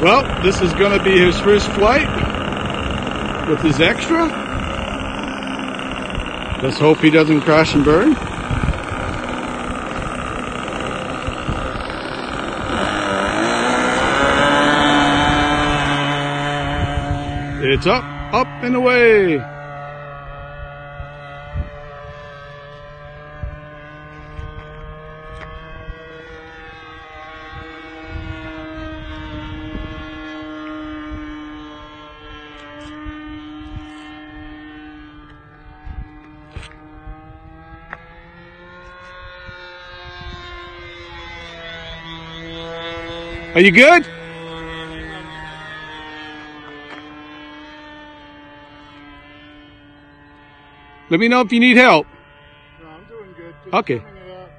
Well, this is going to be his first flight with his extra. Let's hope he doesn't crash and burn. It's up, up and away. Are you good? Let me know if you need help. No, I'm doing good. Just Okay. warming it up.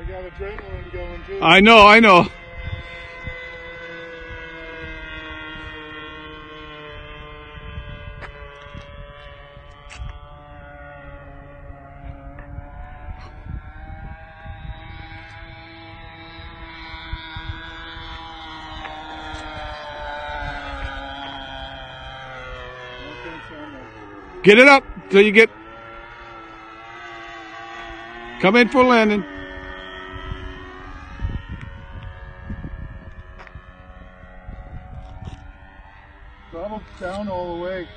I got adrenaline going too. I know, I know. Get it up till you get. Come in for landing. Throttle down all the way.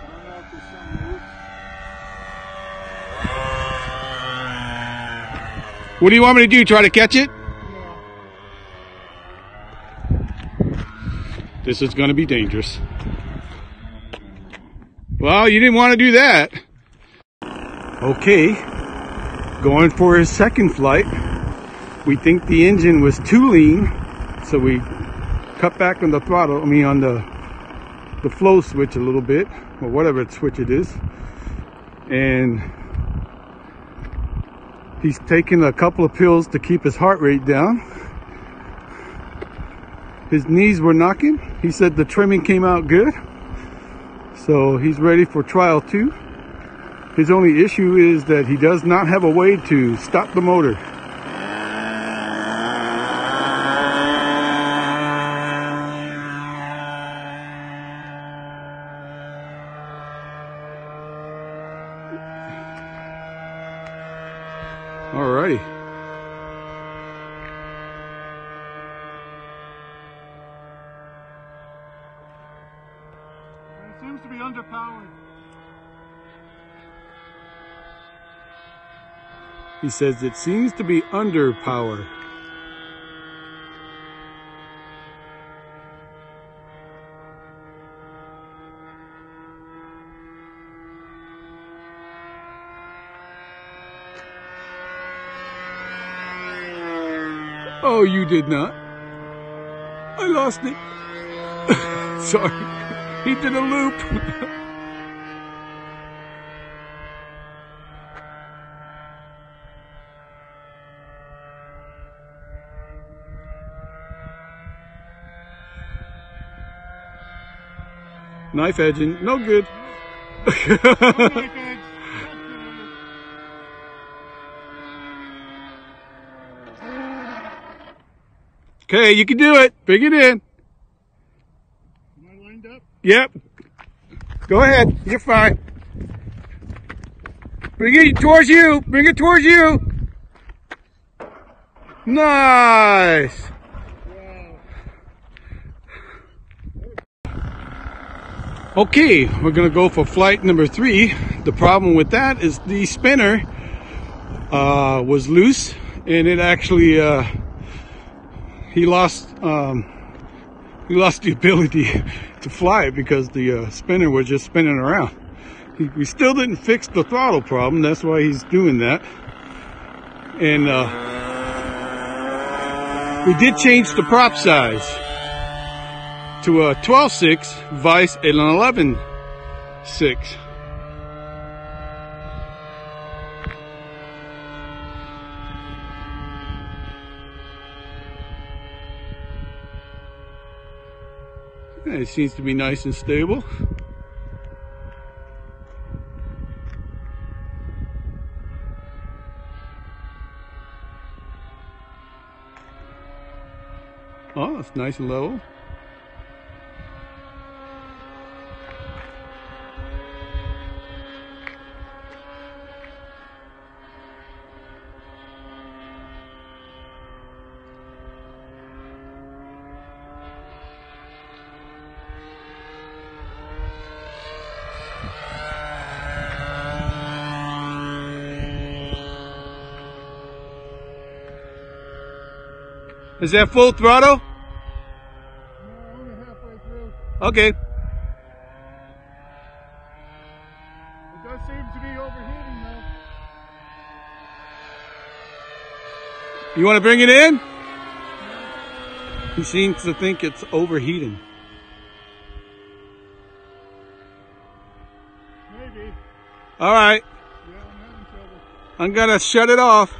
I don't know if there's some loose. What do you want me to do? Try to catch it? This is going to be dangerous. Well, you didn't want to do that. Okay, going for his second flight. We think the engine was too lean, so we cut back on the throttle, I mean on the the flow switch a little bit, or whatever switch it is. And he's taking a couple of pills to keep his heart rate down. His knees were knocking. He said the trimming came out good. So he's ready for trial two. His only issue is that he does not have a way to stop the motor. Alrighty. It seems to be underpowered. He says it seems to be under power. Oh, you did not. I lost it. Sorry. He did a loop. Knife edging, no good. Oh okay, you can do it. Bring it in. Am I lined up? Yep. Go ahead. You're fine. Bring it towards you. Bring it towards you. Nice. Okay, we're gonna go for flight number three. The problem with that is the spinner uh, was loose, and it actually uh, he lost um, he lost the ability to fly because the uh, spinner was just spinning around. He, we still didn't fix the throttle problem. That's why he's doing that. And uh, we did change the prop size to a 12.6 vice an 11.6. It seems to be nice and stable. Oh, it's nice and level. Is that full throttle? No, only halfway through. Okay. It does seem to be overheating though. You want to bring it in? He seems to think it's overheating. Maybe. All right. Yeah, I'm having trouble. I'm going to shut it off.